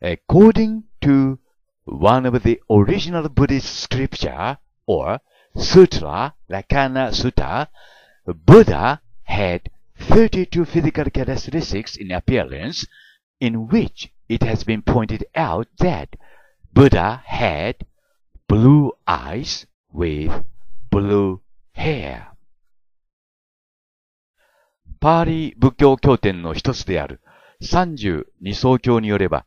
according to one of the original Buddhist scripture or Sutra, Lakana Sutta, Buddha had 32 physical characteristics in appearance in which it has been pointed out that Buddha had blue eyes with blue hair. パーリー仏教経典の一つである32層経によれば、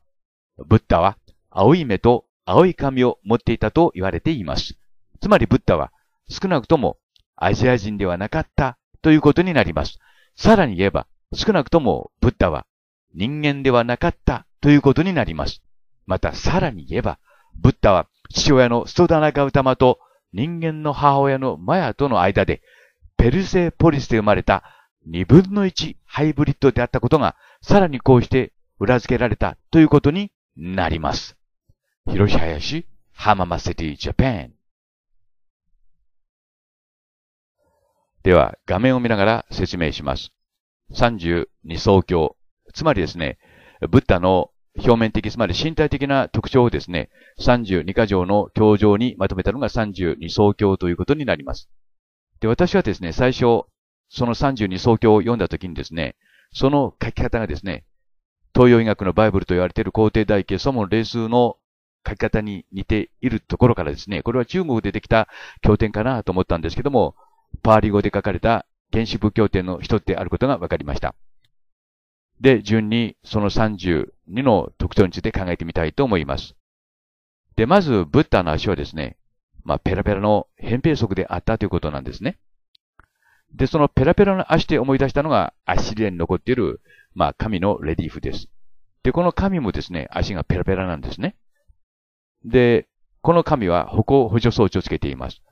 ブッダは青い目と青い髪を持っていたと言われています。つまりブッダは少なくともアジア人ではなかったということになります。さらに言えば少なくともブッダは人間ではなかったということになります。またさらに言えば、ブッダは父親のストダナガウタマと人間の母親のマヤとの間で、ペルセポリスで生まれた二分の一ハイブリッドであったことが、さらにこうして裏付けられたということになります。広し林、浜松セティ、ジャパン。では、画面を見ながら説明します。32層経。つまりですね、ブッダの表面的、つまり身体的な特徴をですね、32箇条の教条にまとめたのが32層経ということになります。で、私はですね、最初、その32層経を読んだときにですね、その書き方がですね、東洋医学のバイブルと言われている皇帝大系祖門霊数の書き方に似ているところからですね、これは中国でできた経典かなと思ったんですけども、パーリ語で書かれた原始仏教典の一つであることが分かりました。で、順にその32の特徴について考えてみたいと思います。で、まず、ブッダの足はですね、まあ、ペラペラの扁平足であったということなんですね。で、そのペラペラの足で思い出したのが、アッシリアに残っている、まあ、神のレディーフです。で、この神もですね、足がペラペラなんですね。で、この神は歩行補助装置をつけています。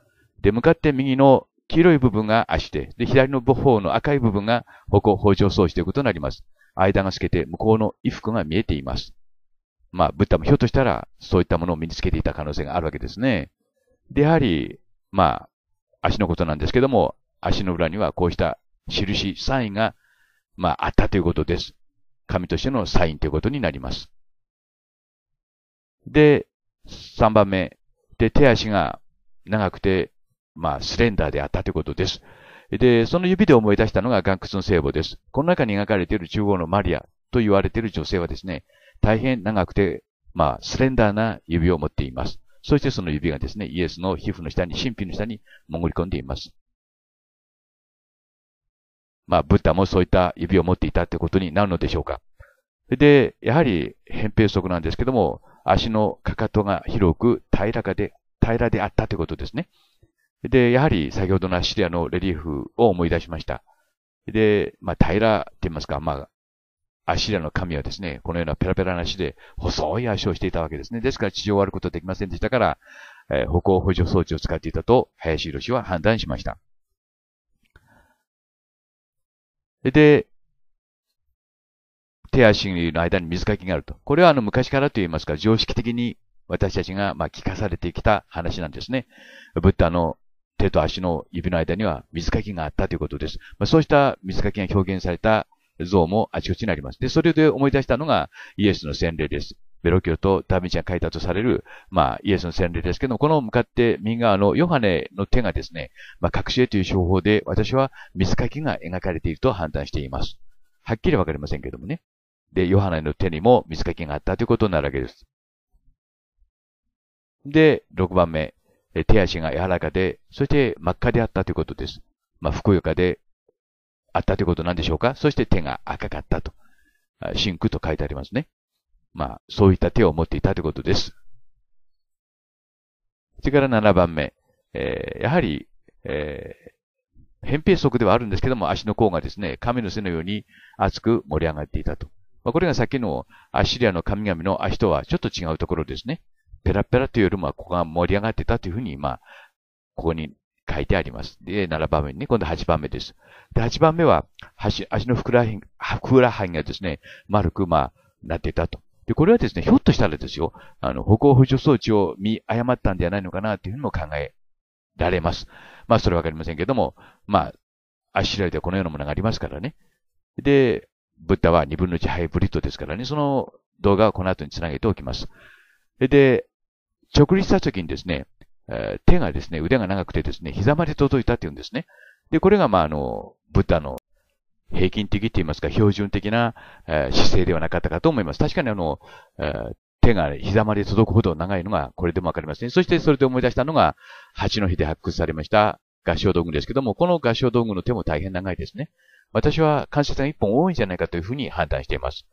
で、向かって右の黄色い部分が足で、で、左の方の赤い部分が歩行補助装置ということになります。間が透けて向こうの衣服が見えています。まあ、ブッダもひょっとしたらそういったものを身につけていた可能性があるわけですね。で、やはり、まあ、足のことなんですけども、足の裏にはこうした印、サインが、まあ、あったということです。神としてのサインということになります。で、3番目。で、手足が長くて、まあ、スレンダーであったということです。で、その指で思い出したのが岩窟の聖母です。この中に描かれている中央のマリアと言われている女性はですね、大変長くて、まあ、スレンダーな指を持っています。そしてその指がですね、イエスの皮膚の下に、神秘の下に潜り込んでいます。まあ、ブッダもそういった指を持っていたってことになるのでしょうか。で、やはり、扁平足なんですけども、足のかかとが広く平らかで、平らであったということですね。で、やはり先ほどのアシリアのレリーフを思い出しました。で、まあ、平らって言いますか、まあ、アシリアの神はですね、このようなペラペラな足で細い足をしていたわけですね。ですから地上を割ることできませんでしたから、えー、歩行補助装置を使っていたと、林博士は判断しました。で、手足の間に水かきがあると。これはあの昔からと言いますか、常識的に私たちがまあ聞かされてきた話なんですね。ブッダの手と足の指の間には水かきがあったということです。まあ、そうした水かきが表現された像もあちこちにあります。で、それで思い出したのがイエスの洗礼です。ベロキオとダヴィンチが書いたとされる、まあ、イエスの洗礼ですけども、この向かって右側のヨハネの手がですね、まあ、隠し絵という手法で、私は水かきが描かれていると判断しています。はっきりわかりませんけどもね。で、ヨハネの手にも水かきがあったということになるわけです。で、6番目。手足が柔らかで、そして真っ赤であったということです。まあ、ふくよかであったということなんでしょうかそして手が赤かったと。シンクと書いてありますね。まあ、そういった手を持っていたということです。それから7番目。えー、やはり、えー、扁平足ではあるんですけども、足の甲がですね、亀の背のように熱く盛り上がっていたと。まあ、これがさっきのアッシリアの神々の足とはちょっと違うところですね。ペラペラというよりも、ここが盛り上がってたというふうに、まあ、ここに書いてあります。で、7番目に、ね、今度8番目です。で、8番目は、足、足のふくらはぎ、ふくらはぎがですね、丸く、まあ、なっていたと。で、これはですね、ひょっとしたらですよ、あの、歩行補助装置を見誤ったんではないのかな、というふうにも考えられます。まあ、それはわかりませんけども、まあ、あしらいでこのようなものがありますからね。で、ブッダは二分の一ハイブリッドですからね、その動画をこの後につなげておきます。で、直立した時にですね、手がですね、腕が長くてですね、膝まで届いたっていうんですね。で、これが、まあ、あの、ブッダの平均的って言いますか、標準的な、えー、姿勢ではなかったかと思います。確かにあの、えー、手が膝まで届くほど長いのが、これでもわかりますね。そしてそれで思い出したのが、八の日で発掘されました合唱道具ですけども、この合唱道具の手も大変長いですね。私は関節が一本多いんじゃないかというふうに判断しています。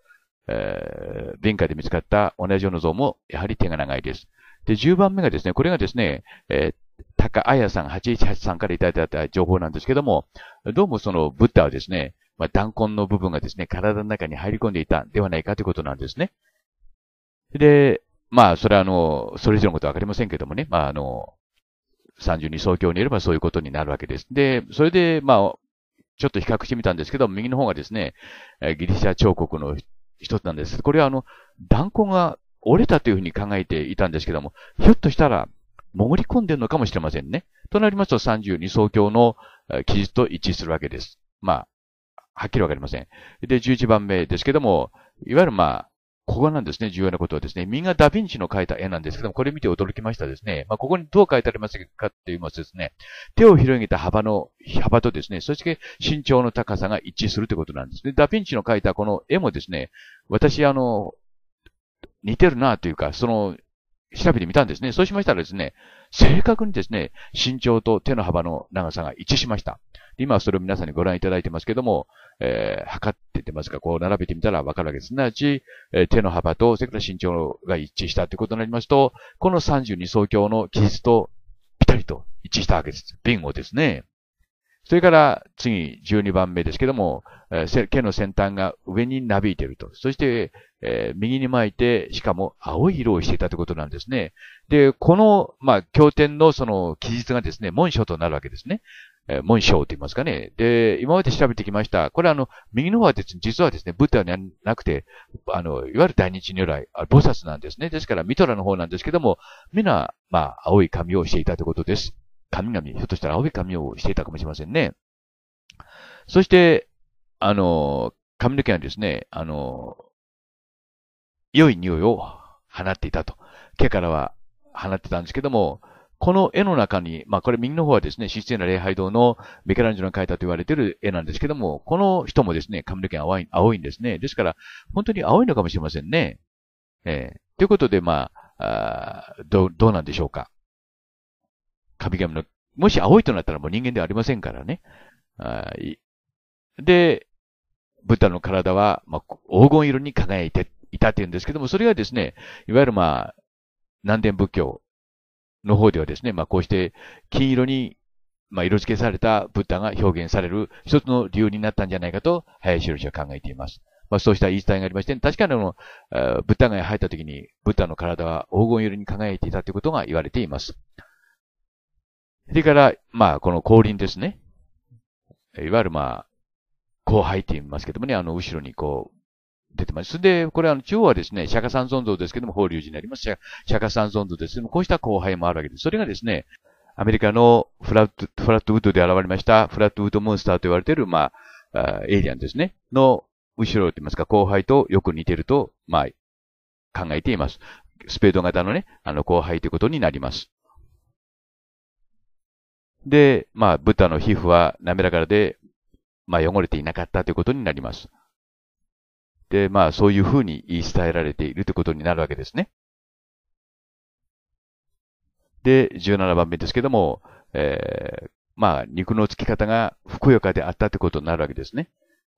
えー、弁下で見つかった同じような像も、やはり手が長いです。で、10番目がですね、これがですね、えー、高彩さん8183からいただいた情報なんですけども、どうもそのブッダはですね、まあ、弾痕の部分がですね、体の中に入り込んでいたんではないかということなんですね。で、まあ、それはあの、それ以上のことはわかりませんけどもね、まあ、あの、32総教によればそういうことになるわけです。で、それで、まあ、ちょっと比較してみたんですけど、右の方がですね、ギリシャ彫刻の一つなんです。これはあの、弾痕が折れたというふうに考えていたんですけども、ひょっとしたら、潜り込んでるのかもしれませんね。となりますと32層鏡の記述と一致するわけです。まあ、はっきりわかりません。で、11番目ですけども、いわゆるまあ、ここなんですね、重要なことはですね、右がダヴィンチの描いた絵なんですけども、これ見て驚きましたですね。まあ、ここにどう書いてありますかって言いますとですね、手を広げた幅の、幅とですね、そして身長の高さが一致するということなんですね。ダヴィンチの描いたこの絵もですね、私、あの、似てるなというか、その、調べてみたんですね。そうしましたらですね、正確にですね、身長と手の幅の長さが一致しました。今はそれを皆さんにご覧いただいてますけども、えー、測っててますか、こう並べてみたらわかるわけです。すなわち、えー、手の幅と、それから身長が一致したということになりますと、この32層鏡の記述とぴたりと一致したわけです。ビンゴですね。それから次、12番目ですけども、えー、毛の先端が上になびいていると。そして、えー、右に巻いて、しかも青い色をしていたということなんですね。で、この、まあ、経典のその記述がですね、文書となるわけですね。えー、文章と言いますかね。で、今まで調べてきました。これあの、右の方はですね、実はですね、ブッダではなくて、あの、いわゆる大日如来、菩薩なんですね。ですから、ミトラの方なんですけども、皆、まあ、青い髪をしていたということです。神々、ひょっとしたら青い髪をしていたかもしれませんね。そして、あの、髪の毛はですね、あの、良い匂いを放っていたと。毛からは放ってたんですけども、この絵の中に、まあこれ右の方はですね、神聖な礼拝堂のメケランジョの描いたと言われている絵なんですけども、この人もですね、髪の毛が青い青いんですね。ですから、本当に青いのかもしれませんね。えー、ということで、まあ、あどう、どうなんでしょうか。神々の、もし青いとなったらもう人間ではありませんからね。あで、ブッダの体は、まあ、黄金色に輝いていたっていうんですけども、それがですね、いわゆるまあ、南伝仏教の方ではですね、まあこうして金色に、まあ色付けされたブッダが表現される一つの理由になったんじゃないかと、林博士は考えています。まあそうした言い伝えがありまして、確かにあの、ブッダが入った時に、ブッダの体は黄金色に輝いていたということが言われています。それから、まあこの降臨ですね。いわゆるまあ、後輩って言いますけどもね、あの、後ろにこう、出てます。で、これは中央はですね、釈迦三尊像ですけども、法隆寺になります。釈迦三尊像ですけども、こうした後輩もあるわけです。それがですね、アメリカのフラット、フラットウッドで現れました、フラットウッドモンスターと言われている、まあ、エイリアンですね、の後ろと言いますか、後輩とよく似てると、まあ、考えています。スペード型のね、あの後輩ということになります。で、まあ、ブッダの皮膚は滑らかで、まあ、汚れていなかったということになります。で、まあ、そういうふうに言い伝えられているということになるわけですね。で、17番目ですけども、えー、まあ、肉のつき方がふくよかであったということになるわけですね。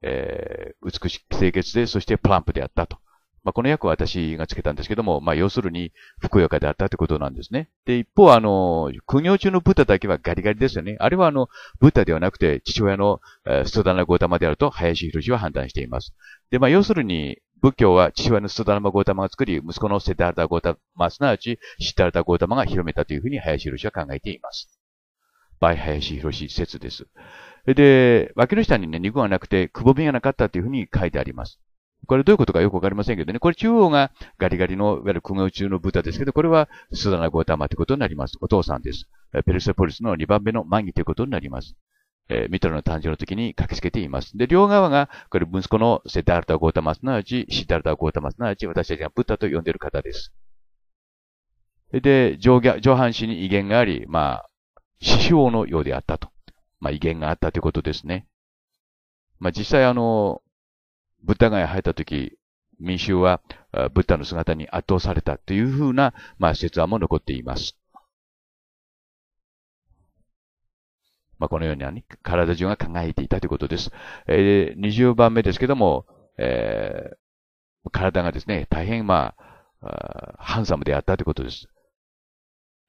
えー、美しく清潔で、そしてプランプであったと。まあ、この訳は私がつけたんですけども、まあ、要するに、ふくよかであったということなんですね。で、一方、あの、苦行中のブッダだけはガリガリですよね。あれはあの、ブッダではなくて、父親の、えー、ストダナゴータマであると、林博士は判断しています。で、まあ、要するに、仏教は父親のストダナマゴータマが作り、息子のセダルタゴータマ、すなわちシッタルタゴータマが広めたというふうに林博士は考えています。バイ林博士説です。で、脇の下にね、肉がなくて、くぼみがなかったというふうに書いてあります。これどういうことかよくわかりませんけどね。これ中央がガリガリの、いわゆる空中の豚ですけど、これはスダナゴータマということになります。お父さんです。ペルセポリスの2番目のマギということになります。えー、ミトラの誕生の時に駆けつけています。で、両側が、これ息子のセダルタ・ゴータマ、すなわち、シダルタ・ゴータマ、すなわち、私たちがブッダと呼んでいる方です。で、上上半身に威厳があり、まあ、獅子王のようであったと。まあ、威厳があったということですね。まあ、実際あの、ブッダ街入った時、民衆は、ブッダの姿に圧倒されたというふうな、まあ、説話も残っています。まあ、このように、ね、体中が輝いていたということです。えー、20番目ですけども、えー、体がですね、大変まあ、ハンサムであったということです。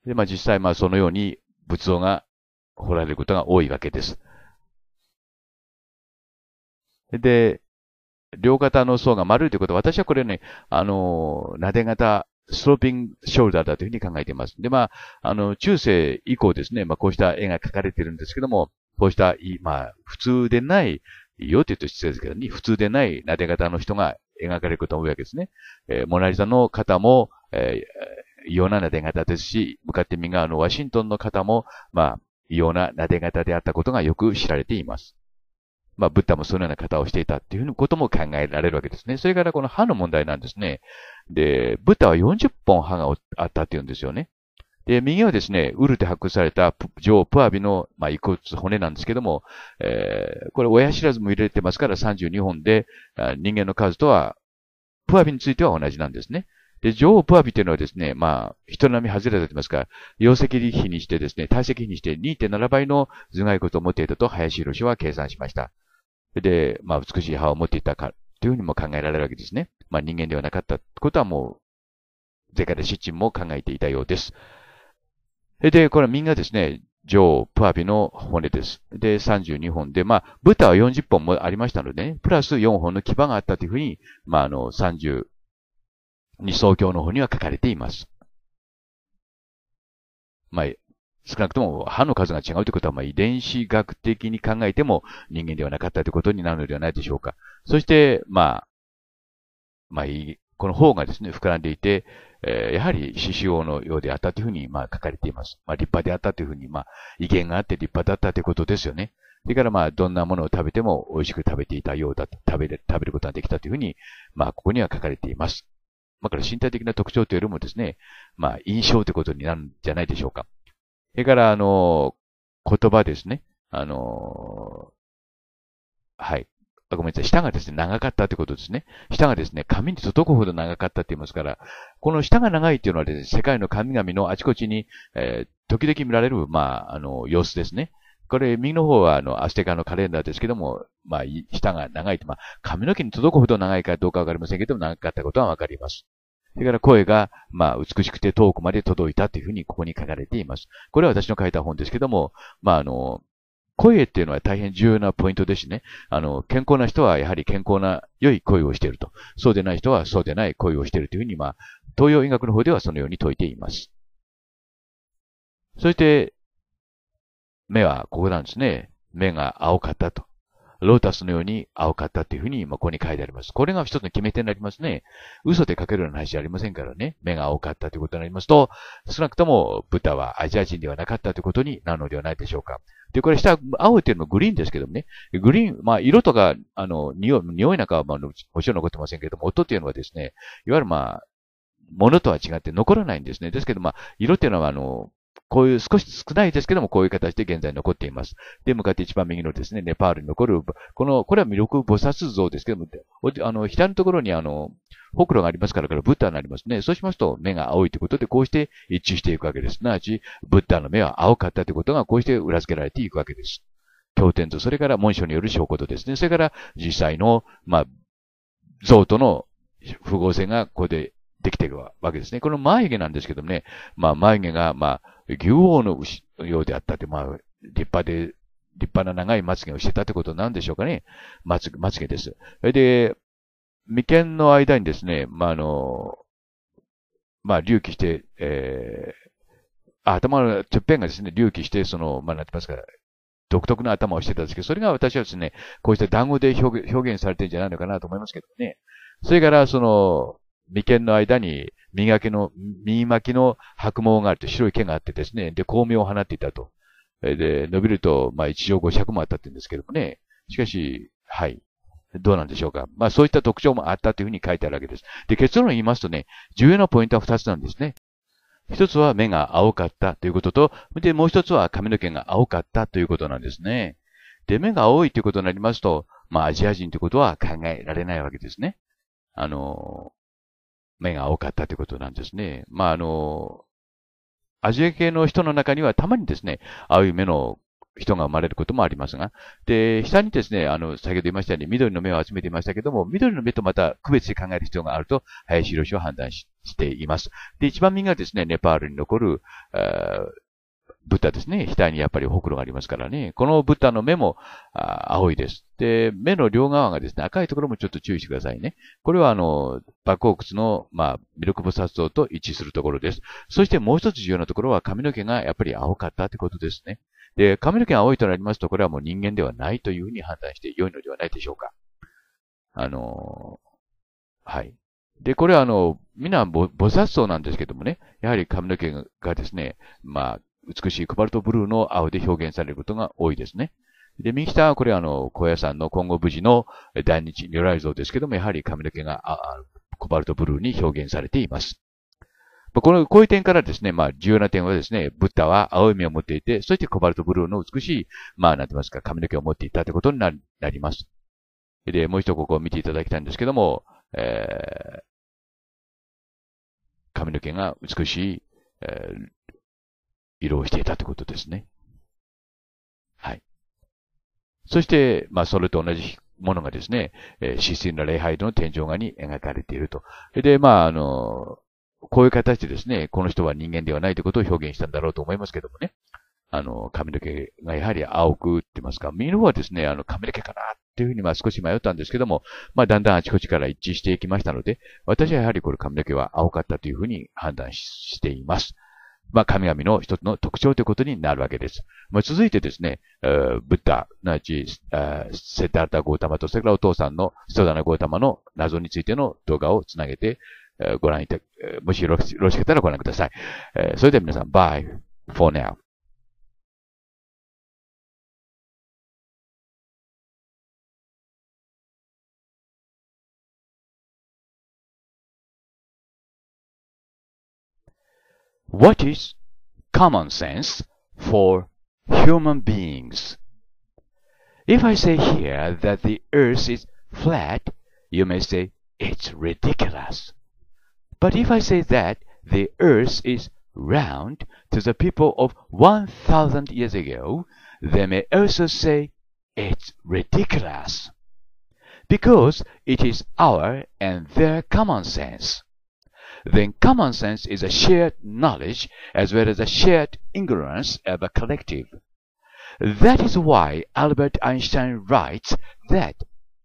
で、まあ実際まあそのように仏像が彫られることが多いわけです。で、両肩の層が丸いということは、私はこれね、あの、撫で型スローピングショルダーだというふうに考えています。で、まあ、あの、中世以降ですね、まあ、こうした絵が描かれてるんですけども、こうした、まあ、普通でない、よって言うと失礼ですけど、普通でない撫で方の人が描かれることが多いわけですね。えー、モナリザの方も、えー、異様な撫で方ですし、向かって右側のワシントンの方も、まあ、異様な撫で方であったことがよく知られています。まあ、ブッダもそのような方をしていたっていうことも考えられるわけですね。それからこの歯の問題なんですね。で、ブッダは40本歯があったっていうんですよね。で、右はですね、ウルで発掘された女王プアビの、まあ、遺骨、骨なんですけども、えー、これ親知らずも入れてますから32本で、人間の数とは、プアビについては同じなんですね。で、女王プアビというのはですね、まあ、人並み外れていますから、容積比にしてですね、体積比にして2.7倍の頭蓋骨を持っていたと林博士は計算しました。で、まあ、美しい歯を持っていたか、というふうにも考えられるわけですね。まあ、人間ではなかったことはもう、ゼカでシッチンも考えていたようです。で、これはみんなですね、女王、プアビの骨です。で、32本で、まあ、ブタは40本もありましたのでね、プラス4本の牙があったというふうに、まあ、あの、32層教の方には書かれています。まあ、少なくとも歯の数が違うということは、まあ、遺伝子学的に考えても人間ではなかったということになるのではないでしょうか。そして、まあ、まあ、この方がですね、膨らんでいて、えー、やはり獅子王のようであったというふうに、まあ、書かれています。まあ、立派であったというふうに、まあ、威厳があって立派だったということですよね。それから、まあ、どんなものを食べても美味しく食べていたようだ、食べる、食べることができたというふうに、まあ、ここには書かれています。まあ、これ身体的な特徴というよりもですね、まあ、印象ということになるんじゃないでしょうか。それから、あの、言葉ですね。あの、はい。ごめんなさい。舌がですね、長かったってことですね。舌がですね、髪に届くほど長かったって言いますから、この舌が長いっていうのはですね、世界の神々のあちこちに、えー、時々見られる、まあ、あの、様子ですね。これ、右の方は、あの、アステカのカレンダーですけども、まあ、舌が長いと、まあ、髪の毛に届くほど長いかどうかわかりませんけども、長かったことはわかります。それから声が、まあ、美しくて遠くまで届いたというふうにここに書かれています。これは私の書いた本ですけども、まあ、あの、声っていうのは大変重要なポイントですね。あの、健康な人はやはり健康な良い声をしていると。そうでない人はそうでない声をしているというふうに、まあ、東洋医学の方ではそのように説いています。そして、目はここなんですね。目が青かったと。ロータスのように青かったっていうふうに、ま、ここに書いてあります。これが一つの決め手になりますね。嘘で書けるような話じゃありませんからね。目が青かったということになりますと、少なくとも豚はアジア人ではなかったということになるのではないでしょうか。で、これ下、青っていうのはグリーンですけどもね。グリーン、まあ、色とか、あの、匂い、匂いなんかは、まあ、もちろん残ってませんけども、音っていうのはですね、いわゆるまあ、ものとは違って残らないんですね。ですけど、まあ、色っていうのは、あの、こういう少し少ないですけども、こういう形で現在残っています。で、向かって一番右のですね、ネパールに残る、この、これは魅力菩薩像ですけども、あの、左のところにあの、ほくろがありますから、からブッダになりますね。そうしますと、目が青いということで、こうして一致していくわけです。すなわち、ブッダの目は青かったということが、こうして裏付けられていくわけです。経典と、それから文書による証拠とですね、それから実際の、まあ、像との符号性がここでできているわけですね。この眉毛なんですけどもね、まあ眉毛が、まあ、牛王の牛ようであったって、まあ、立派で、立派な長いまつげをしてたってことなんでしょうかね。まつ、まつげです。それで、眉間の間にですね、まあ、あの、まあ、隆起して、えー、頭のてっぺんがですね、隆起して、その、まあ、なんてますか、独特な頭をしてたんですけど、それが私はですね、こうした団子で表現表現されてるんじゃないのかなと思いますけどね。それから、その、眉間の間に、右巻きの、右巻きの白毛があって、白い毛があってですね、で、光明を放っていたと。で、伸びると、まあ、1乗500もあったって言うんですけどもね。しかし、はい。どうなんでしょうか。まあ、そういった特徴もあったというふうに書いてあるわけです。で、結論を言いますとね、重要なポイントは2つなんですね。一つは目が青かったということと、で、もう一つは髪の毛が青かったということなんですね。で、目が青いということになりますと、まあ、アジア人ということは考えられないわけですね。あの、目が多かったということなんですね。まあ、あの、アジア系の人の中にはたまにですね、青い目の人が生まれることもありますが、で、下にですね、あの、先ほど言いましたように緑の目を集めていましたけども、緑の目とまた区別で考える必要があると、林博士は判断しています。で、一番右がですね、ネパールに残る、ブッダですね。額にやっぱりほくろがありますからね。このブッダの目も青いです。で、目の両側がですね、赤いところもちょっと注意してくださいね。これはあの、バコークスの、まあ、ミルク菩薩像と一致するところです。そしてもう一つ重要なところは髪の毛がやっぱり青かったということですね。で、髪の毛が青いとなりますと、これはもう人間ではないというふうに判断して良いのではないでしょうか。あのはい。で、これはあの、みんな菩薩像なんですけどもね、やはり髪の毛がですね、まあ、美しいコバルトブルーの青で表現されることが多いですね。で、右下はこれはあの、高野山の今後無事の大日如来像ですけども、やはり髪の毛がコバルトブルーに表現されています。この、こういう点からですね、まあ、重要な点はですね、ブッダは青い目を持っていて、そしてコバルトブルーの美しい、まあ、なんて言いますか、髪の毛を持っていたということになります。で、もう一度ここを見ていただきたいんですけども、えー、髪の毛が美しい、えー、色をしていたということですね。はい。そして、まあ、それと同じものがですね、えー、シスの礼拝堂の天井画に描かれていると。で、まあ、あの、こういう形でですね、この人は人間ではないということを表現したんだろうと思いますけどもね。あの、髪の毛がやはり青くってますか、右の方はですね、あの、髪の毛かなっていうふうにまあ少し迷ったんですけども、まあだんだんあちこちから一致していきましたので、私はやはりこれ髪の毛は青かったというふうに判断しています。まあ、神々の一つの特徴ということになるわけです。まあ、続いてですね、えブッダ、なち、セッタルタゴータマと、それからお父さんのストダナゴータマの謎についての動画をつなげて、ご覧いた、もしよろしかったらご覧ください。えそれでは皆さん、バイ for now. What is common sense for human beings? If I say here that the earth is flat, you may say it's ridiculous. But if I say that the earth is round to the people of 1000 years ago, they may also say it's ridiculous. Because it is our and their common sense then common sense is a shared knowledge as well as a shared ignorance of a collective. That is why Albert Einstein writes that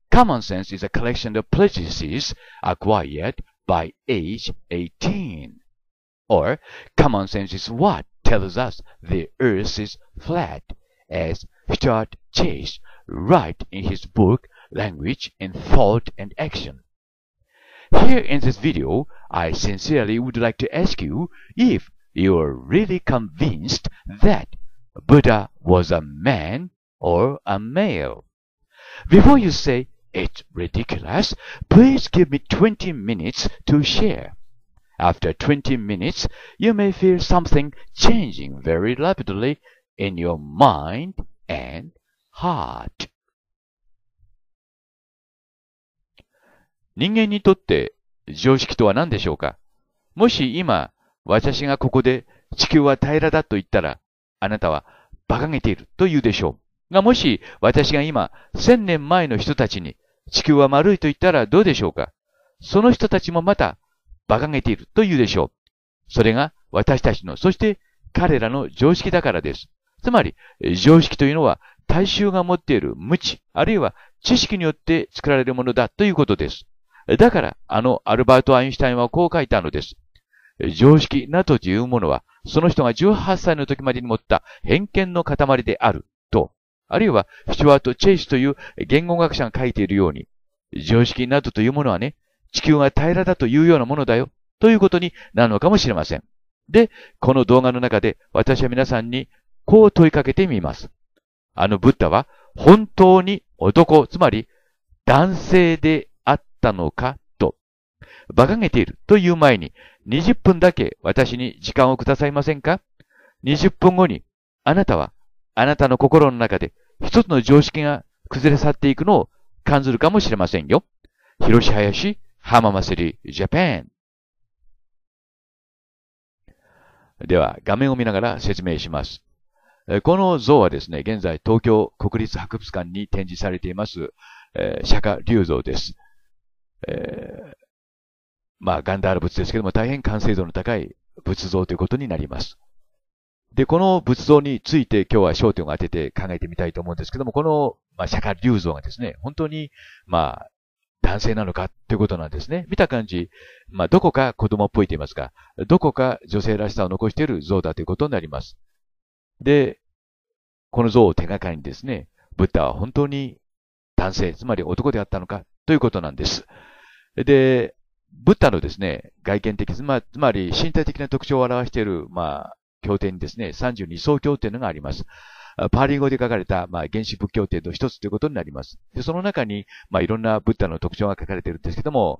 common sense is a collection of prejudices acquired by age 18. Or, common sense is what tells us the earth is flat, as Stuart Chase writes in his book Language in Thought and Action. Here in this video, I sincerely would like to ask you if you are really convinced that Buddha was a man or a male. Before you say it's ridiculous, please give me 20 minutes to share. After 20 minutes, you may feel something changing very rapidly in your mind and heart. 人間にとって常識とは何でしょうか？もし今、私がここで地球は平らだと言ったら、あなたは馬鹿げていると言うでしょう。が、もし私が今、千年前の人たちに地球は丸いと言ったらどうでしょうか？その人たちもまた馬鹿げていると言うでしょう。それが私たちの、そして彼らの常識だからです。つまり、常識というのは大衆が持っている無知、あるいは知識によって作られるものだということです。だから、あのアルバート・アインシュタインはこう書いたのです。常識などというものは、その人が18歳の時までに持った偏見の塊である、と。あるいは、スチュワート・チェイスという言語学者が書いているように、常識などというものはね、地球が平らだというようなものだよ、ということになるのかもしれません。で、この動画の中で私は皆さんにこう問いかけてみます。あのブッダは本当に男、つまり男性でったのかと、馬鹿げているという前に20分だけ私に時間をくださいませんか ?20 分後にあなたはあなたの心の中で一つの常識が崩れ去っていくのを感じるかもしれませんよ。広し林浜祭りジャパン。では、画面を見ながら説明します。この像はですね、現在東京国立博物館に展示されています、えー、釈迦龍像です。えー、まあ、ガンダール仏ですけども、大変完成度の高い仏像ということになります。で、この仏像について今日は焦点を当てて考えてみたいと思うんですけども、この、まあ、釈迦龍像がですね、本当に、まあ、男性なのかということなんですね。見た感じ、まあ、どこか子供っぽいと言いますか、どこか女性らしさを残している像だということになります。で、この像を手がかりにですね、ブッダは本当に男性、つまり男であったのかということなんです。で、ブッダのですね、外見的、つまり身体的な特徴を表している、まあ、経典にですね、32層経というのがあります。パーリン語で書かれた、まあ、原始仏教典の一つということになります。で、その中に、まあ、いろんなブッダの特徴が書かれているんですけども、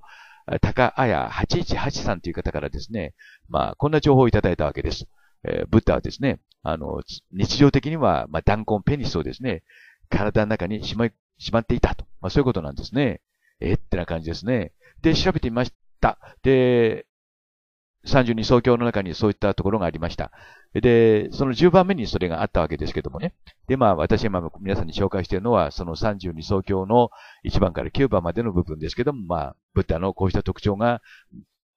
高綾818さんという方からですね、まあ、こんな情報をいただいたわけです。えー、ブッダはですね、あの、日常的には、まあ、弾痕、ペニスをですね、体の中にしま、しまっていたと。まあ、そういうことなんですね。えー、ってな感じですね。で、調べてみました。で、32総教の中にそういったところがありました。で、その10番目にそれがあったわけですけどもね。で、まあ私は今皆さんに紹介しているのは、その32総教の1番から9番までの部分ですけども、まあ、ブッダのこうした特徴が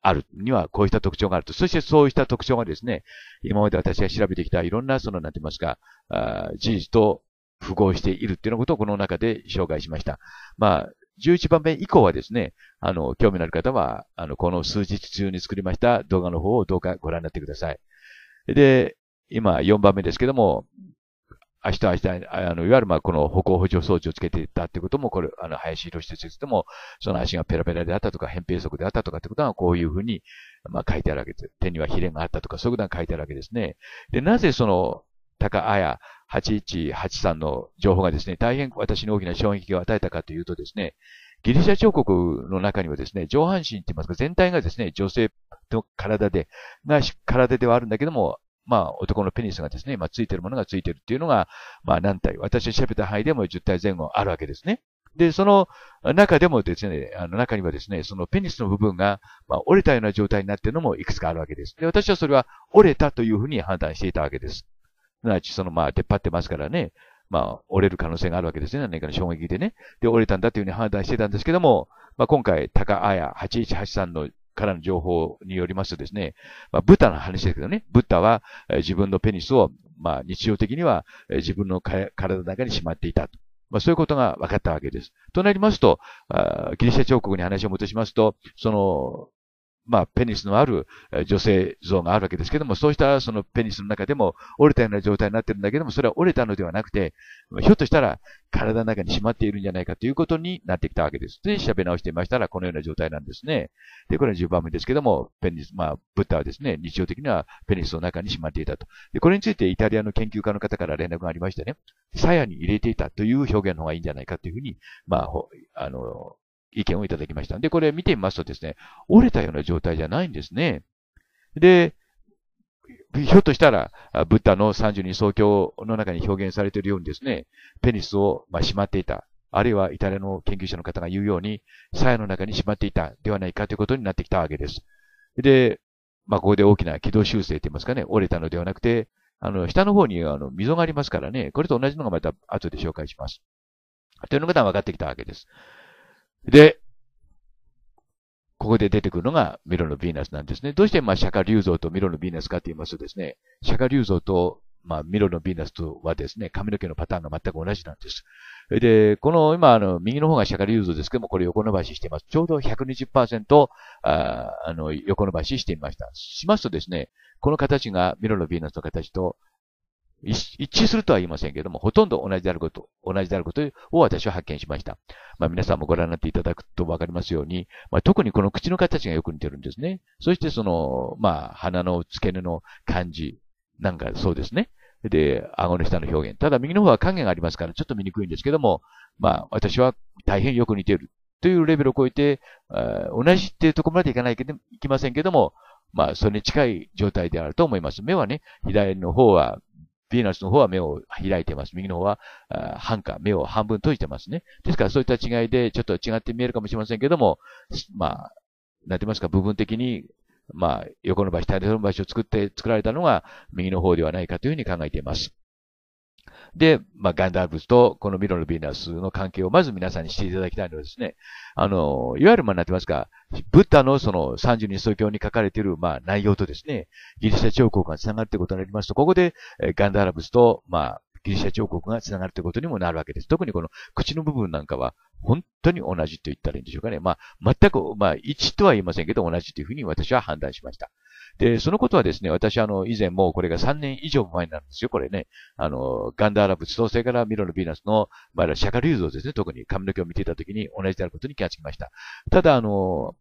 あるにはこういった特徴があると。そしてそうした特徴がですね、今まで私が調べてきたいろんな、その、なんて言いますか、あ事実と符合しているっていうようなことをこの中で紹介しました。まあ、11番目以降はですね、あの、興味のある方は、あの、この数日中に作りました動画の方をどうかご覧になってください。で、今4番目ですけども、明日、明日、あの、いわゆるまこの歩行補助装置をつけていたってことも、これ、あの、林博施設でも、その足がペラペラであったとか、扁平足であったとかってことは、こういうふうに、ま書いてあるわけです。手にはヒレがあったとか、そういうことが書いてあるわけですね。で、なぜその、高綾8183の情報がですね、大変私に大きな衝撃を与えたかというとですね、ギリシャ彫刻の中にはですね、上半身って言いますか、全体がですね、女性の体で、が、体ではあるんだけども、まあ、男のペニスがですね、まあ、ついてるものがついてるっていうのが、まあ、何体、私が調べた範囲でも10体前後あるわけですね。で、その中でもですね、あの中にはですね、そのペニスの部分が、まあ、折れたような状態になっているのもいくつかあるわけです。で、私はそれは折れたというふうに判断していたわけです。なわち、その、まあ、出っ張ってますからね、まあ、折れる可能性があるわけですね。何かの衝撃でね。で、折れたんだというふうに判断してたんですけども、まあ、今回、高綾8183のからの情報によりますとですね、まあ、ブッダの話ですけどね、ブッダは自分のペニスを、まあ、日常的には自分の体の中にしまっていたと。まあ、そういうことが分かったわけです。となりますと、ギリシャ彫刻に話を戻しますと、その、まあ、ペニスのある女性像があるわけですけども、そうしたそのペニスの中でも折れたような状態になってるんだけども、それは折れたのではなくて、ひょっとしたら体の中にしまっているんじゃないかということになってきたわけです。で、調べ直してみましたら、このような状態なんですね。で、これは10番目ですけども、ペニス、まあ、ブッダはですね、日常的にはペニスの中にしまっていたと。で、これについてイタリアの研究家の方から連絡がありましてね、鞘に入れていたという表現の方がいいんじゃないかというふうに、まあ、あの、意見をいただきました。で、これ見てみますとですね、折れたような状態じゃないんですね。で、ひょっとしたら、ブッダの32総教の中に表現されているようにですね、ペニスを、まあ、しまっていた。あるいはイタリアの研究者の方が言うように、鞘の中にしまっていたではないかということになってきたわけです。で、まあ、ここで大きな軌道修正といいますかね、折れたのではなくて、あの、下の方にあの溝がありますからね、これと同じのがまた後で紹介します。というのが分かってきたわけです。で、ここで出てくるのがミロのヴィーナスなんですね。どうしてまあ釈迦竜像とミロのヴィーナスかと言いますとですね、釈迦竜像とまあミロのヴィーナスとはですね、髪の毛のパターンが全く同じなんです。で、この今あの右の方が釈迦竜像ですけども、これ横伸ばししています。ちょうど120%ああの横伸ばししてみました。しますとですね、この形がミロのヴィーナスの形と一致するとは言いませんけども、ほとんど同じであること、同じであることを私は発見しました。まあ皆さんもご覧になっていただくとわかりますように、まあ特にこの口の形がよく似てるんですね。そしてその、まあ鼻の付け根の感じなんかそうですね。で、顎の下の表現。ただ右の方は影がありますからちょっと見にくいんですけども、まあ私は大変よく似ているというレベルを超えて、同じっていうところまでいかないけど、いきませんけども、まあそれに近い状態であると思います。目はね、左の方はヴィーナスの方は目を開いてます。右の方は半か、目を半分閉じてますね。ですからそういった違いでちょっと違って見えるかもしれませんけども、まあ、なんて言いますか、部分的にまあ、横の場所、縦の場所を作って、作られたのが右の方ではないかというふうに考えています。で、まあ、ガンダーブスとこのミロのヴィーナスの関係をまず皆さんにしていただきたいのはですね、あの、いわゆる、まあ、なってますか、ブッダのその三十二宗教に書かれている、まあ、内容とですね、ギリシャ彫刻が繋がるということになりますと、ここで、ガンダーブスと、まあ、ギリシャ彫刻が繋がるということにもなるわけです。特にこの口の部分なんかは、本当に同じと言ったらいいんでしょうかね。まあ、全く、まあ、一とは言いませんけど、同じというふうに私は判断しました。で、そのことはですね、私、あの、以前もこれが3年以上前なんですよ、これね。あの、ガンダーラ仏と、それからミロのヴィーナスの、まあ、釈迦流像ですね、特に髪の毛を見ていたときに同じであることに気がつきました。ただ、あの、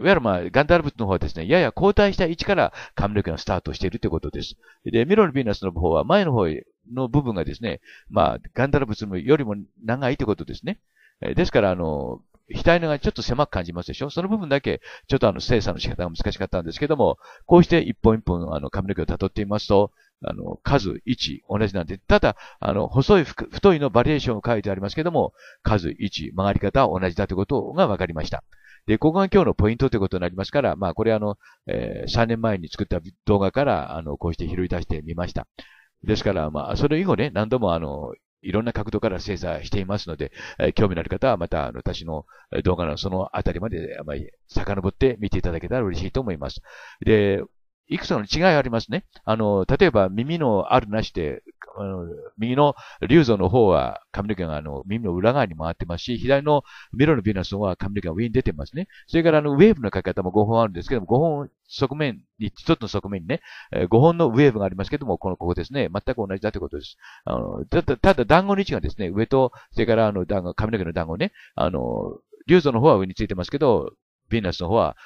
いわゆるまあ、ガンダール仏の方はですね、やや後退した位置から髪の毛がスタートしているということです。で、ミロのヴィーナスの方は前の方の部分がですね、まあ、ガンダルブツよりも長いということですね。ですから、あの、額のがちょっと狭く感じますでしょその部分だけ、ちょっとあの、精査の仕方が難しかったんですけども、こうして一本一本あの、髪の毛を辿ってみますと、あの、数、位置、同じなんで、ただ、あの、細い、太いのバリエーションを書いてありますけども、数、位置、曲がり方は同じだということが分かりました。で、ここが今日のポイントということになりますから、まあ、これあの、えー、3年前に作った動画から、あの、こうして拾い出してみました。ですから、まあ、それ以後ね、何度もあの、いろんな角度から精査していますので、えー、興味のある方はまた、あの、私の動画のそのあたりまで、まあ、遡って見ていただけたら嬉しいと思います。で、いくつかの違いありますね。あの、例えば耳のあるなしで、あの右の竜像の方は髪の毛があの耳の裏側に回ってますし、左のミロのヴィーナスの方は髪の毛が上に出てますね。それからあのウェーブの書き方も5本あるんですけども、5本側面に、1つの側面にね、5本のウェーブがありますけども、このここですね、全く同じだということです。あのただ、ただ団子の位置がですね、上と、それからあの団子、髪の毛の団子ね、あの、竜像の方は上についてますけど、ヴィーナスの方は、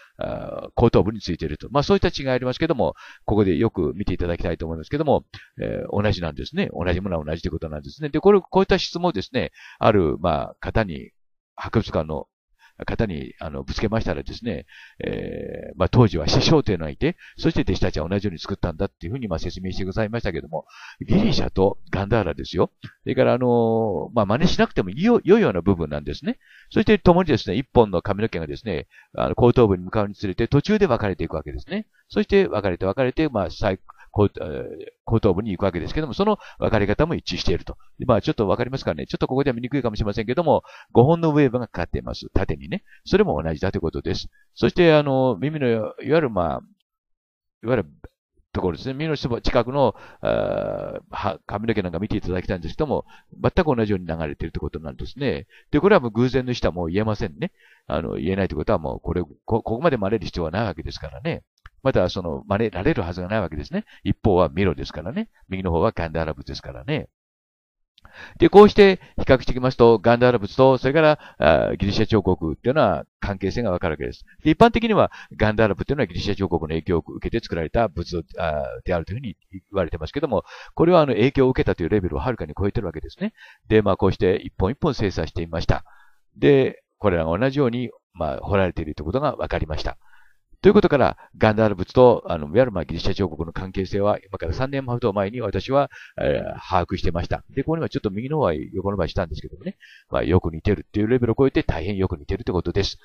後頭部についていると。まあそういった違いありますけども、ここでよく見ていただきたいと思いますけども、えー、同じなんですね。同じものは同じということなんですね。で、これ、こういった質問ですね、ある、まあ、方に、博物館の方に、あの、ぶつけましたらですね、えー、まあ、当時は師匠というのがいて、そして弟子たちは同じように作ったんだっていうふうに、ま、説明してくださいましたけども、ギリシャとガンダーラですよ。それから、あの、まあ、真似しなくても、良いような部分なんですね。そして、共にですね、一本の髪の毛がですね、あの、後頭部に向かうにつれて、途中で分かれていくわけですね。そして、分かれて分かれて、まあ、最、後頭部に行くわけですけども、その分かり方も一致していると。まあちょっと分かりますかね。ちょっとここでは見にくいかもしれませんけども、5本のウェーブがかかっています。縦にね。それも同じだということです。そして、あの、耳の、いわゆるまあ、いわゆるところですね。耳の近くのあ髪の毛なんか見ていただきたいんですけども、全く同じように流れているということなんですね。で、これはもう偶然の下もう言えませんね。あの、言えないということはもう、これ、こ、ここまで真似る必要はないわけですからね。また、その、真似られるはずがないわけですね。一方はミロですからね。右の方はガンダーラ仏ですからね。で、こうして比較していきますと、ガンダーラ仏と、それからギリシャ彫刻っていうのは関係性がわかるわけです。で一般的には、ガンダーラ仏っていうのはギリシャ彫刻の影響を受けて作られた仏像であるというふうに言われてますけども、これはあの影響を受けたというレベルをはるかに超えてるわけですね。で、まあこうして一本一本精査してみました。で、これらが同じように、まあ、掘られているということが分かりました。ということから、ガンダール仏と、あの、いわゆるまあギリシャ彫刻の関係性は、今から3年ほど前に私は、えー、把握してました。で、ここにはちょっと右の方は横の場合したんですけどもね、まあ、よく似てるっていうレベルを超えて大変よく似てるってことです。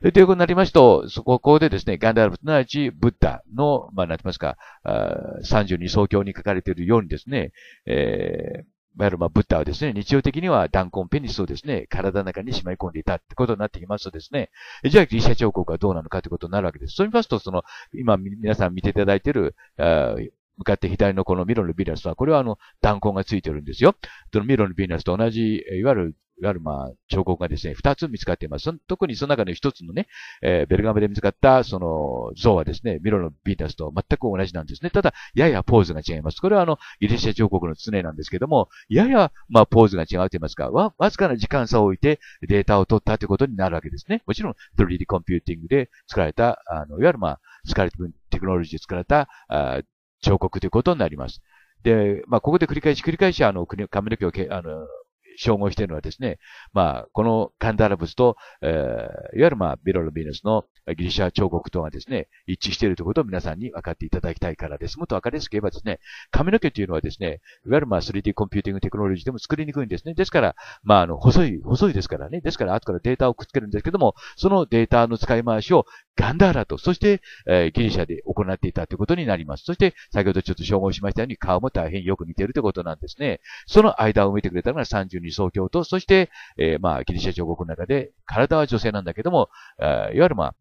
で、ということになりますと、そこ、ここでですね、ガンダール仏、すなわち、ブッダの、まあ、なんて言いますか、あ32層経に書かれているようにですね、えー、いわゆるまあ、ブッダはですね、日常的には弾痕ペニスをですね、体の中にしまい込んでいたってことになってきますとですね、じゃあギリシャ彫刻はどうなのかということになるわけです。そう見ますと、その、今皆さん見ていただいている、向かって左のこのミロのビーナスは、これはあの、弾痕がついてるんですよ。そのミロのビーナスと同じ、いわゆるわゆるまあ、彫刻がですね、二つ見つかっています。特にその中の一つのね、えー、ベルガムで見つかったその像はですね、ミロのビーナスと全く同じなんですね。ただ、ややポーズが違います。これはあの、ギリシャ彫刻の常なんですけども、ややまあ、ポーズが違うと言いますか、わ、わずかな時間差を置いてデータを取ったということになるわけですね。もちろん、3D コンピューティングで作られた、あの、いわゆるまあ、スカレットテクノロジーで作られた、あ彫刻ということになります。で、まあ、ここで繰り返し繰り返し、あの、髪の毛をけ、あの、照合しているのはですね、まあ、このガンダラ物と、えー、いわゆるまあ、ビロル・ビーナスのギリシャ彫刻とはですね、一致しているということを皆さんに分かっていただきたいからです。もっと分かりやすく言えばですね、髪の毛というのはですね、いわゆるまあ 3D コンピューティングテクノロジーでも作りにくいんですね。ですから、まあ、あの、細い、細いですからね。ですから、後からデータをくっつけるんですけども、そのデータの使い回しをガンダーラと、そして、えー、ギリシャで行っていたということになります。そして、先ほどちょっと照合しましたように、顔も大変よく似ているということなんですね。その間を埋めてくれたのが理想郷と、そして、えー、まあ、ギリシャ彫刻の中で、体は女性なんだけども、あ、いわゆるまあ、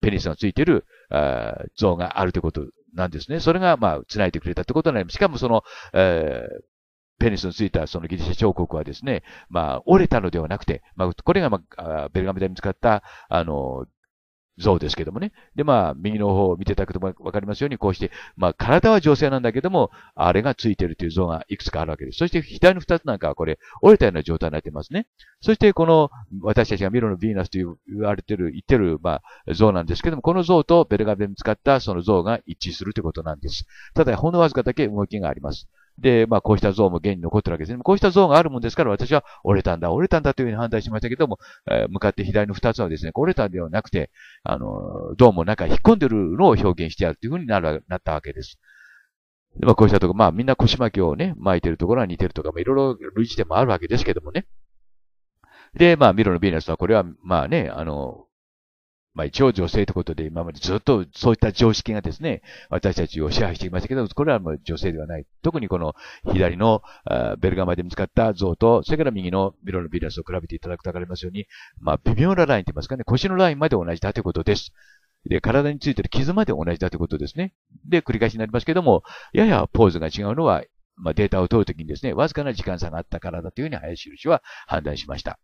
ペニスがついている、像があるということなんですね。それが、まあ、繋いでくれたということになります。しかもその、えー、ペニスのついたそのギリシャ彫刻はですね、まあ、折れたのではなくて、まあ、これが、まあ、ベルガムで見つかった、あの、像ですけどもね。で、まあ、右の方を見ていただくとわかりますように、こうして、まあ、体は女性なんだけども、あれがついてるという像がいくつかあるわけです。そして、左の二つなんかはこれ、折れたような状態になってますね。そして、この、私たちがミロのヴィーナスと言われてる、言ってる、まあ、像なんですけども、この像とベルガベで見つかったその像が一致するということなんです。ただ、ほんのわずかだけ動きがあります。で、まあ、こうした像も現に残ってるわけですね。こうした像があるもんですから、私は折れたんだ、折れたんだというふうに判断しましたけども、えー、向かって左の二つはですね、折れたんではなくて、あの、どうも中に引っ込んでるのを表現してやるというふうになる、なったわけです。まあ、こうしたとこ、まあ、みんな腰巻きをね、巻いてるところは似てるとか、まあ、いろいろ類似点もあるわけですけどもね。で、まあ、ミロのビーナスは、これは、まあね、あの、まあ一応女性ということで今までずっとそういった常識がですね、私たちを支配してきましたけど、これはもう女性ではない。特にこの左のベルガマで見つかった像と、それから右のミロのビラスを比べていただくとわかりますように、まあ微妙なラインと言いますかね、腰のラインまで同じだということです。で、体についてる傷まで同じだということですね。で、繰り返しになりますけども、ややポーズが違うのは、まあ、データを取るときにですね、わずかな時間差があったからだというふうに林印は判断しました。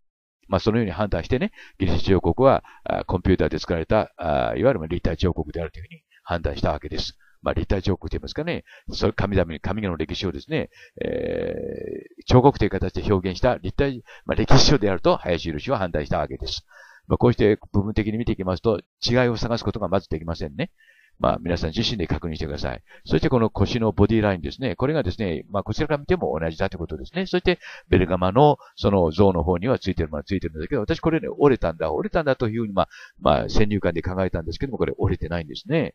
まあ、そのように判断してね、ギリシャ彫刻は、コンピューターで作られた、あいわゆる立体彫刻であるというふうに判断したわけです。まあ、立体彫刻と言いますかね、それ神々、神々の歴史をですね、えー、彫刻という形で表現した立体、まあ、歴史書であると、林印は判断したわけです。まあ、こうして部分的に見ていきますと、違いを探すことがまずできませんね。まあ、皆さん自身で確認してください。そしてこの腰のボディラインですね。これがですね、まあ、こちらから見ても同じだということですね。そして、ベルガマのその像の方にはついてるものはついてるんだけど、私これね、折れたんだ、折れたんだというふうに、まあ、まあ、先入観で考えたんですけども、これ折れてないんですね。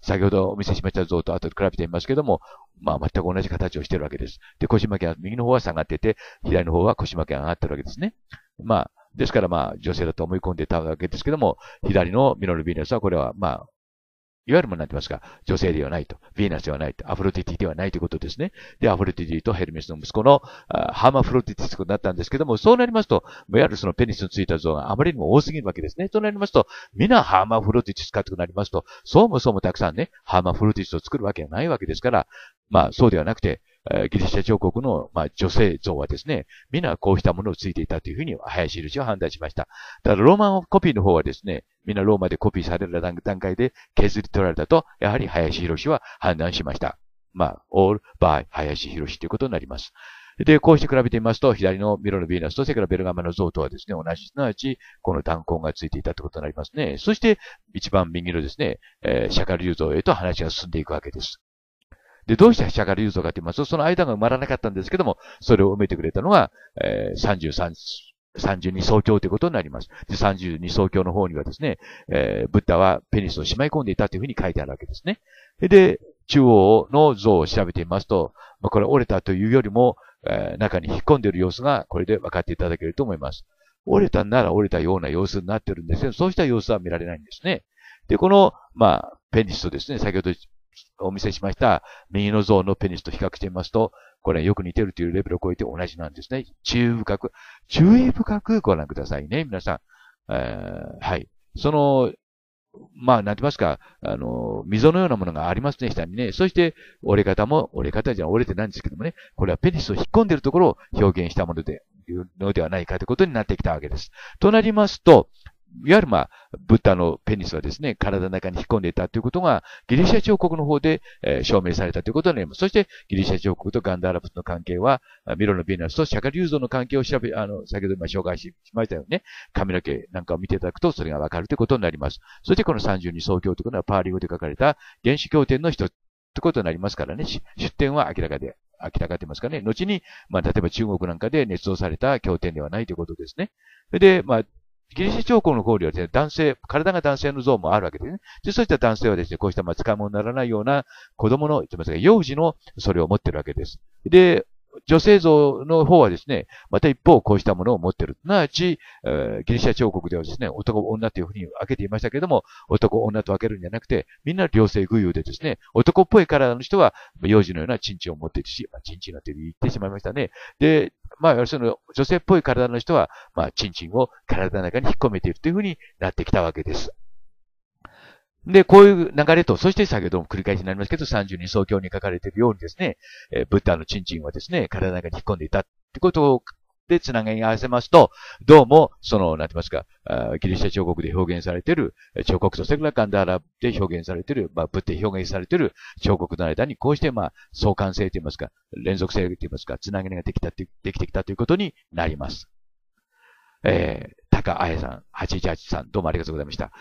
先ほどお見せしました像と後で比べてみますけども、まあ、全く同じ形をしているわけです。で、腰巻きは右の方は下がってて、左の方は腰巻きが上がってるわけですね。まあ、ですからまあ、女性だと思い込んでたわけですけども、左のミノルビーナスはこれはまあ、いわゆるものなってますが、女性ではないと。ヴィーナスではないと。アフロティティではないということですね。で、アフロティティとヘルメスの息子のハーマフロティティということになったんですけども、そうなりますと、いわゆるそのペニスのついた像があまりにも多すぎるわけですね。そうなりますと、みんなハーマフロティティ使ってなりますと、そうもそうもたくさんね、ハーマフロティティを作るわけがないわけですから、まあそうではなくて、ギリシャ彫刻の、まあ、女性像はですね、みんなこうしたものをついていたというふうに、林印は判断しました。ただ、ローマンコピーの方はですね、みんなローマでコピーされる段階で削り取られたと、やはり林博は判断しました。まあ、all by 林博ということになります。で、こうして比べてみますと、左のミロのヴィーナスと、それからベルガマの像とはですね、同じ、すなわち、この弾痕がついていたということになりますね。そして、一番右のですね、えー、シャカリュウ像へと話が進んでいくわけです。で、どうしてシャカリュウ像かと言いますと、その間が埋まらなかったんですけども、それを埋めてくれたのが、えー、33、32層鏡ということになります。で、32層鏡の方にはですね、えー、ブッダはペニスをしまい込んでいたというふうに書いてあるわけですね。で、中央の像を調べてみますと、まあ、これ折れたというよりも、えー、中に引っ込んでいる様子がこれで分かっていただけると思います。折れたなら折れたような様子になってるんですけど、そうした様子は見られないんですね。で、この、まあ、ペニスとですね、先ほどお見せしました右の像のペニスと比較してみますと、これはよく似てるというレベルを超えて同じなんですね。注意深く、注意深くご覧くださいね、皆さん。えー、はい。その、まあ、なんて言いますか、あの、溝のようなものがありますね、下にね。そして、折れ方も、折れ方じゃ折れてないんですけどもね、これはペニスを引っ込んでいるところを表現したもので、いうのではないかということになってきたわけです。となりますと、いわゆるまあ、ブッダのペニスはですね、体の中に引っ込んでいたということが、ギリシャ彫刻の方で、えー、証明されたということになります。そして、ギリシャ彫刻とガンダーラブスの関係は、ミロのヴィーナスとシャカリウ像の関係を調べ、あの、先ほど今紹介しましたよね。髪の毛なんかを見ていただくと、それがわかるということになります。そして、この32総教というのは、パーリ語で書かれた原始経典の一つってことになりますからね、出典は明らかで、明らかって言いますかね、後に、まあ、例えば中国なんかで捏造された経典ではないということですね。で、まあ、ギリシャ彫刻の方にはですね、男性、体が男性の像もあるわけですね。で、そういった男性はですね、こうしたまあ使い物にならないような子供の、言ってますが、幼児のそれを持ってるわけです。で、女性像の方はですね、また一方こうしたものを持ってる。すなわち、えー、ギリシャ彫刻ではですね、男、女というふうに分けていましたけれども、男、女と分けるんじゃなくて、みんな両性具有でですね、男っぽい体の人は、幼児のようなチンチンを持っているし、まあ、チンチンなんて言ってしまいましたね。で、まあ、要するに女性っぽい体の人は、まあ、チンチンを体の中に引っ込めているというふうになってきたわけです。で、こういう流れと、そして先ほども繰り返しになりますけど、32層教に書かれているようにですね、えー、ブッダのチンチンはですね、体の中に引っ込んでいたってことををで繋ぎ合わせますと、どうも、その、なんて言いますか、ギリシャ彫刻で表現されている、彫刻とセクラカンダーラで表現されている、まあ、ブッで表現されている彫刻の間に、こうして、まあ、相関性と言いますか、連続性と言いますか、繋ぎができた、できてきたということになります。えー、高彩さん、818さん、どうもありがとうございました。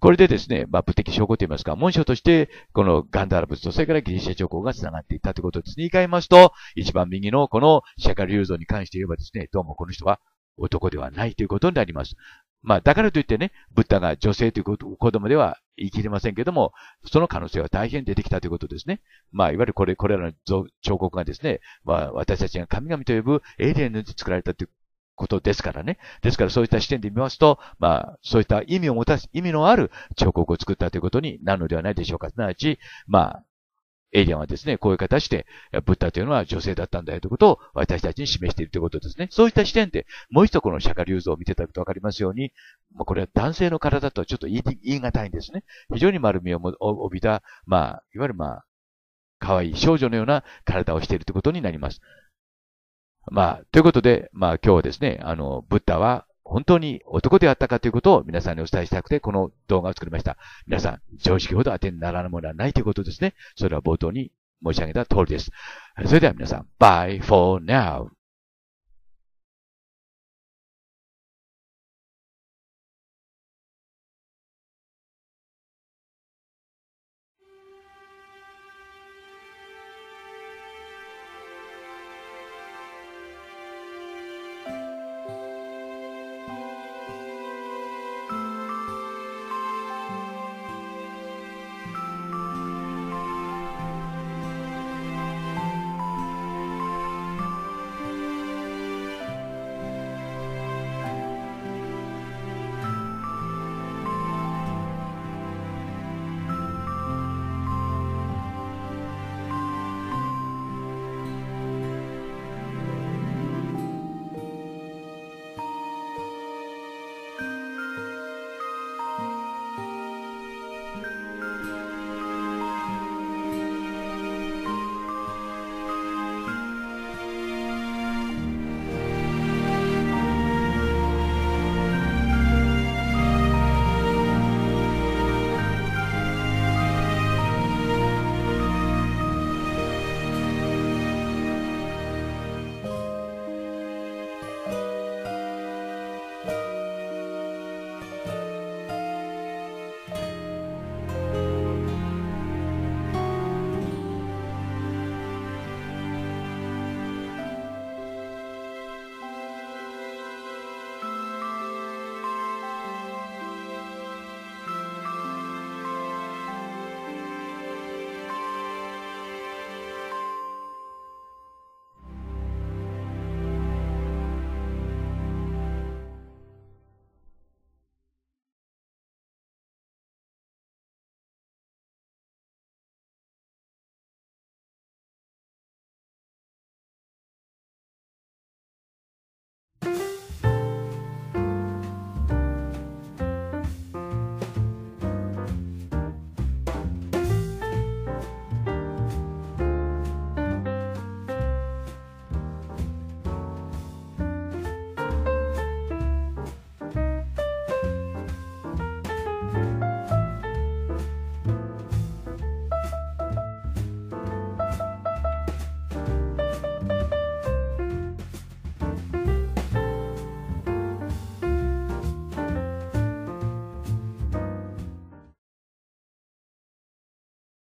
これでですね、マップ的証拠といいますか、文章として、このガンダーラ仏と、それからギリシャ彫刻が繋がっていたということですね。言い換えますと、一番右のこのシャカリュー像に関して言えばですね、どうもこの人は男ではないということになります。まあ、だからといってね、ブッダが女性ということ子供では言い切れませんけども、その可能性は大変出てきたということですね。まあ、いわゆるこれ、これらの彫刻がですね、まあ、私たちが神々と呼ぶエイリアンで作られたということですからね。ですからそういった視点で見ますと、まあ、そういった意味を持たす、意味のある彫刻を作ったということになるのではないでしょうか。すなわち、まあ、エイリアンはですね、こういう形で、ブッダというのは女性だったんだよということを私たちに示しているということですね。そういった視点で、もう一度この釈迦流像を見ていただくとわかりますように、まあ、これは男性の体とはちょっと言い言い難いんですね。非常に丸みを帯びた、まあ、いわゆるまあ、可愛い少女のような体をしているということになります。まあ、ということで、まあ今日はですね、あの、ブッダは本当に男であったかということを皆さんにお伝えしたくて、この動画を作りました。皆さん、常識ほど当てにならぬものはないということですね。それは冒頭に申し上げた通りです。それでは皆さん、bye for now.